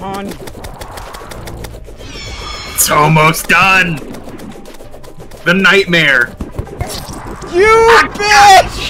on. It's almost done. The nightmare. You bitch!